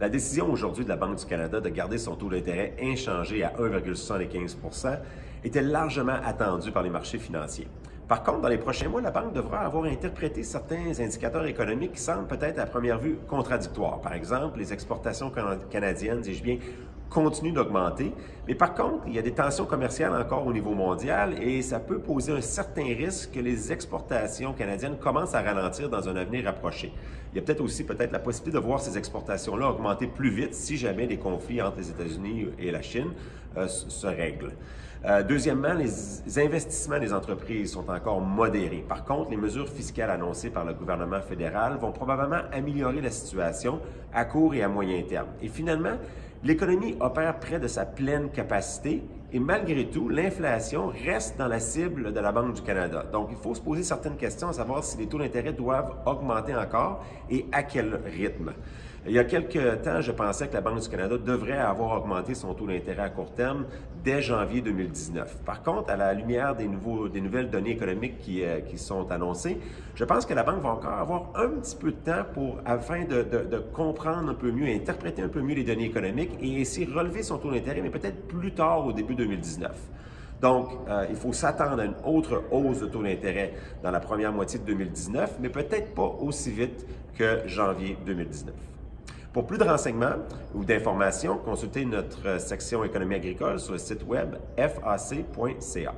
La décision aujourd'hui de la Banque du Canada de garder son taux d'intérêt inchangé à 1,75% était largement attendue par les marchés financiers. Par contre, dans les prochains mois, la Banque devra avoir interprété certains indicateurs économiques qui semblent peut-être à première vue contradictoires. Par exemple, les exportations canadiennes, dis-je bien, continuent d'augmenter. Mais par contre, il y a des tensions commerciales encore au niveau mondial et ça peut poser un certain risque que les exportations canadiennes commencent à ralentir dans un avenir approché. Il y a peut-être aussi peut-être la possibilité de voir ces exportations-là augmenter plus vite si jamais les conflits entre les États-Unis et la Chine euh, se règlent. Euh, deuxièmement, les investissements des entreprises sont encore modérés. Par contre, les mesures fiscales annoncées par le gouvernement fédéral vont probablement améliorer la situation à court et à moyen terme. Et finalement, l'économie opère près de sa pleine capacité et malgré tout, l'inflation reste dans la cible de la Banque du Canada. Donc, il faut se poser certaines questions à savoir si les taux d'intérêt doivent augmenter encore et à quel rythme. Il y a quelques temps, je pensais que la Banque du Canada devrait avoir augmenté son taux d'intérêt à court terme dès janvier 2019. Par contre, à la lumière des, nouveaux, des nouvelles données économiques qui, euh, qui, sont annoncées, je pense que la Banque va encore avoir un petit peu de temps pour, afin de, de, de comprendre un peu mieux, interpréter un peu mieux les données économiques et de relever son taux d'intérêt, mais peut-être plus tard au début 2019. Donc, euh, il faut s'attendre à une autre hausse de taux d'intérêt dans la première moitié de 2019, mais peut-être pas aussi vite que janvier 2019. Pour plus de renseignements ou d'informations, consultez notre section économie agricole sur le site web fac.ca.